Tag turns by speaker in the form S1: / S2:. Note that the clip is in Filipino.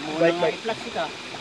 S1: Muna
S2: Bike, bike.
S1: Plastic ah.